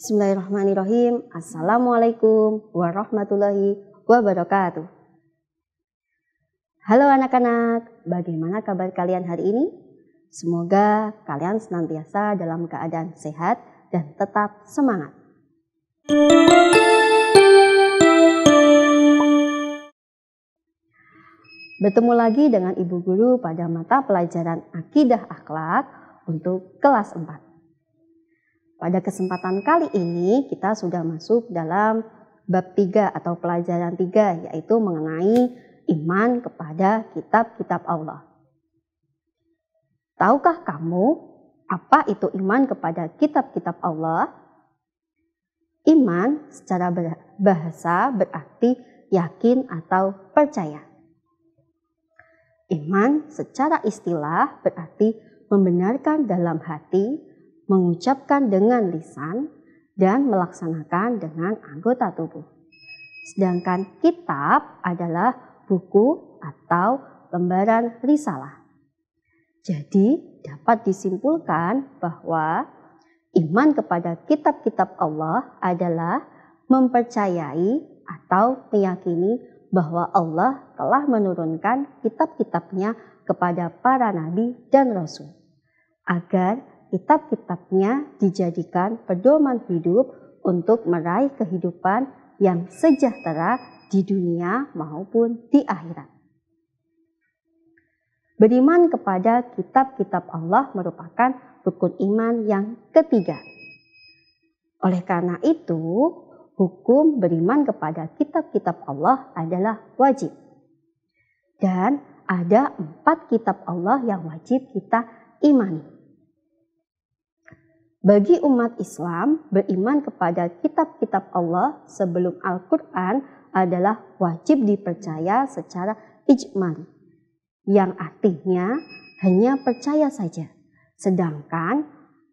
Bismillahirrahmanirrahim. Assalamualaikum warahmatullahi wabarakatuh. Halo anak-anak, bagaimana kabar kalian hari ini? Semoga kalian senantiasa dalam keadaan sehat dan tetap semangat. Bertemu lagi dengan Ibu Guru pada mata pelajaran Akidah Akhlak untuk kelas 4. Pada kesempatan kali ini kita sudah masuk dalam bab 3 atau pelajaran 3 yaitu mengenai iman kepada kitab-kitab Allah. Tahukah kamu apa itu iman kepada kitab-kitab Allah? Iman secara bahasa berarti yakin atau percaya. Iman secara istilah berarti membenarkan dalam hati mengucapkan dengan lisan, dan melaksanakan dengan anggota tubuh. Sedangkan kitab adalah buku atau lembaran risalah. Jadi dapat disimpulkan bahwa iman kepada kitab-kitab Allah adalah mempercayai atau meyakini bahwa Allah telah menurunkan kitab-kitabnya kepada para nabi dan rasul agar kitab-kitabnya dijadikan pedoman hidup untuk meraih kehidupan yang sejahtera di dunia maupun di akhirat. Beriman kepada kitab-kitab Allah merupakan rukun iman yang ketiga. Oleh karena itu, hukum beriman kepada kitab-kitab Allah adalah wajib. Dan ada empat kitab Allah yang wajib kita imani. Bagi umat Islam, beriman kepada kitab-kitab Allah sebelum Al-Quran adalah wajib dipercaya secara ijmali. Yang artinya hanya percaya saja. Sedangkan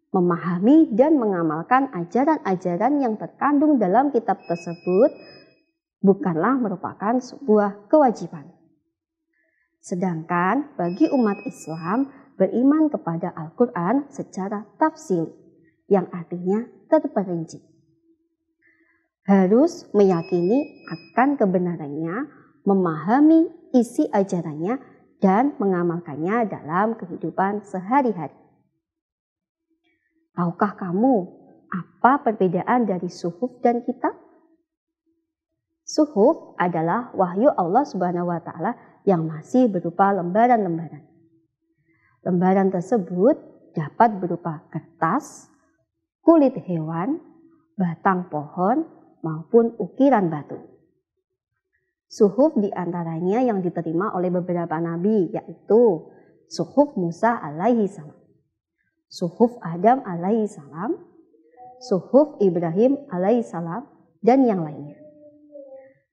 memahami dan mengamalkan ajaran-ajaran yang terkandung dalam kitab tersebut bukanlah merupakan sebuah kewajiban. Sedangkan bagi umat Islam beriman kepada Al-Quran secara tafsir yang artinya terperinci. Harus meyakini akan kebenarannya, memahami isi ajarannya, dan mengamalkannya dalam kehidupan sehari-hari. Tahukah kamu apa perbedaan dari suhuf dan kitab? Suhuf adalah wahyu Allah Subhanahu wa taala yang masih berupa lembaran-lembaran. Lembaran tersebut dapat berupa kertas, kulit hewan, batang pohon, maupun ukiran batu. Suhuf di antaranya yang diterima oleh beberapa nabi yaitu Suhuf Musa alaihi salam, Suhuf Adam alaihi salam, Suhuf Ibrahim alaihi salam, dan yang lainnya.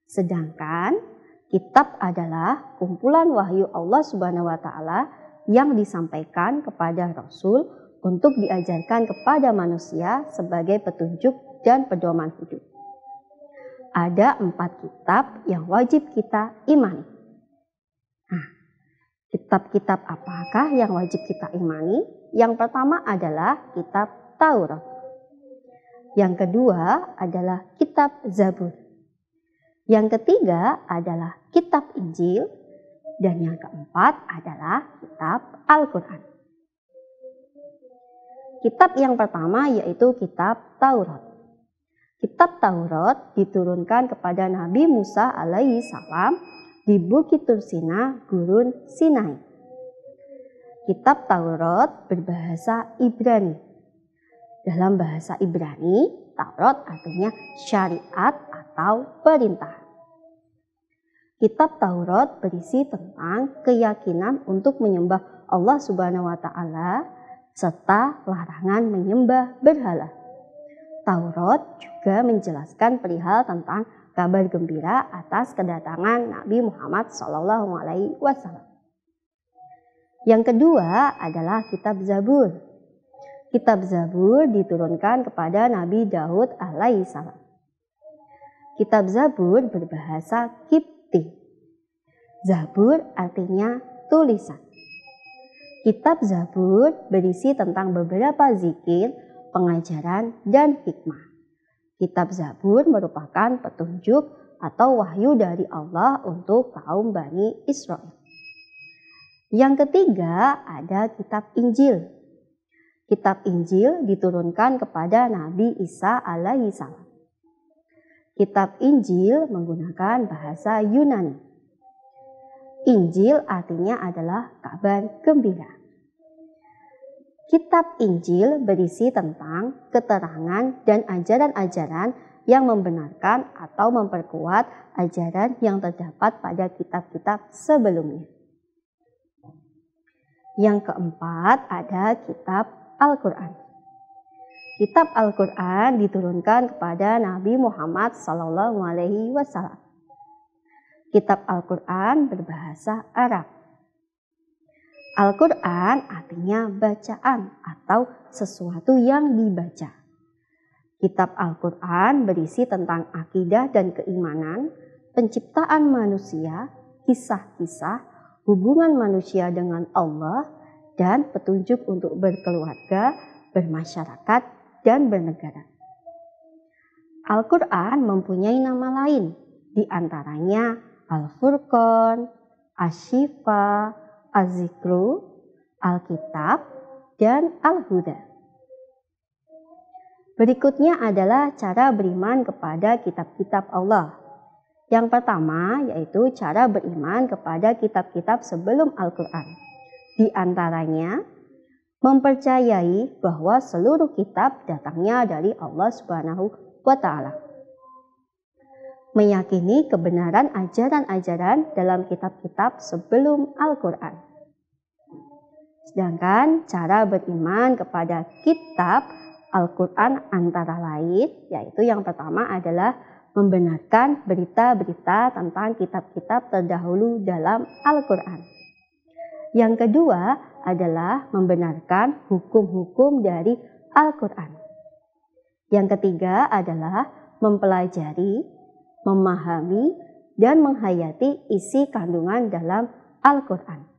Sedangkan kitab adalah kumpulan wahyu Allah Subhanahu wa taala yang disampaikan kepada rasul untuk diajarkan kepada manusia sebagai petunjuk dan pedoman hidup. Ada empat kitab yang wajib kita imani. Nah, kitab-kitab apakah yang wajib kita imani? Yang pertama adalah kitab Taurat. Yang kedua adalah kitab Zabur. Yang ketiga adalah kitab Injil. Dan yang keempat adalah kitab Al-Quran. Kitab yang pertama yaitu kitab Taurat. Kitab Taurat diturunkan kepada Nabi Musa alaihi salam di Bukit Tursina, Gurun Sinai. Kitab Taurat berbahasa Ibrani. Dalam bahasa Ibrani, Taurat artinya syariat atau perintah. Kitab Taurat berisi tentang keyakinan untuk menyembah Allah Subhanahu wa taala serta larangan menyembah berhala. Taurat juga menjelaskan perihal tentang kabar gembira atas kedatangan Nabi Muhammad SAW. Yang kedua adalah Kitab Zabur. Kitab Zabur diturunkan kepada Nabi Daud alaihissalam. Kitab Zabur berbahasa Kipti. Zabur artinya tulisan. Kitab Zabur berisi tentang beberapa zikir, pengajaran, dan hikmah. Kitab Zabur merupakan petunjuk atau wahyu dari Allah untuk kaum Bani Israel. Yang ketiga ada kitab Injil. Kitab Injil diturunkan kepada Nabi Isa alaihi salam. Kitab Injil menggunakan bahasa Yunani. Injil artinya adalah kabar gembira. Kitab Injil berisi tentang keterangan dan ajaran-ajaran yang membenarkan atau memperkuat ajaran yang terdapat pada kitab-kitab sebelumnya. Yang keempat ada kitab Al-Quran. Kitab Al-Quran diturunkan kepada Nabi Muhammad SAW. Kitab Al-Quran berbahasa Arab. Al-Quran artinya bacaan atau sesuatu yang dibaca. Kitab Al-Quran berisi tentang akidah dan keimanan, penciptaan manusia, kisah-kisah, hubungan manusia dengan Allah, dan petunjuk untuk berkeluarga, bermasyarakat, dan bernegara. Al-Quran mempunyai nama lain, di antaranya Al-Furqan, Ashifa, Az-Zikru, Alkitab, dan Al-Huda. Berikutnya adalah cara beriman kepada kitab-kitab Allah. Yang pertama yaitu cara beriman kepada kitab-kitab sebelum Al-Quran. Di antaranya, mempercayai bahwa seluruh kitab datangnya dari Allah Subhanahu wa Ta'ala meyakini kebenaran ajaran-ajaran dalam kitab-kitab sebelum Al-Quran. Sedangkan cara beriman kepada kitab Al-Quran antara lain, yaitu yang pertama adalah membenarkan berita-berita tentang kitab-kitab terdahulu dalam Al-Quran. Yang kedua adalah membenarkan hukum-hukum dari Al-Quran. Yang ketiga adalah mempelajari memahami, dan menghayati isi kandungan dalam Al-Quran.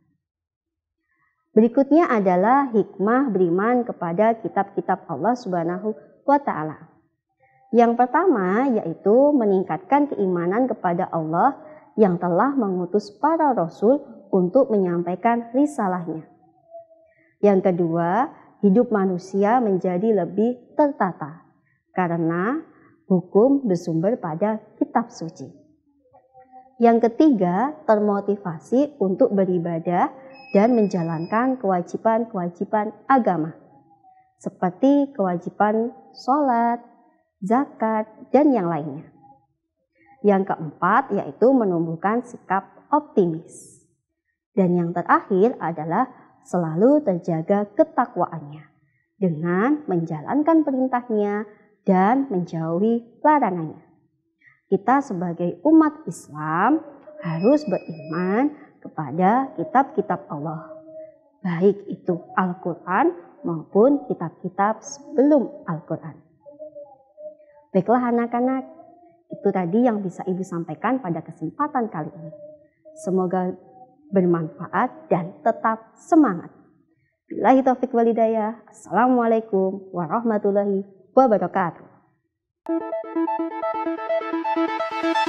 Berikutnya adalah hikmah beriman kepada kitab-kitab Allah Subhanahu wa Ta'ala. Yang pertama yaitu meningkatkan keimanan kepada Allah yang telah mengutus para rasul untuk menyampaikan risalahnya. Yang kedua, hidup manusia menjadi lebih tertata karena hukum bersumber pada kitab suci. Yang ketiga, termotivasi untuk beribadah dan menjalankan kewajiban-kewajiban agama, seperti kewajiban sholat, zakat, dan yang lainnya. Yang keempat, yaitu menumbuhkan sikap optimis. Dan yang terakhir adalah selalu terjaga ketakwaannya dengan menjalankan perintahnya dan menjauhi larangannya. Kita sebagai umat Islam harus beriman kepada kitab-kitab Allah. Baik itu Al-Quran maupun kitab-kitab sebelum Al-Quran. Baiklah anak-anak, itu tadi yang bisa Ibu sampaikan pada kesempatan kali ini. Semoga bermanfaat dan tetap semangat. Bilahi taufiq walidayah. Assalamualaikum warahmatullahi wabarakatuh. Thank you.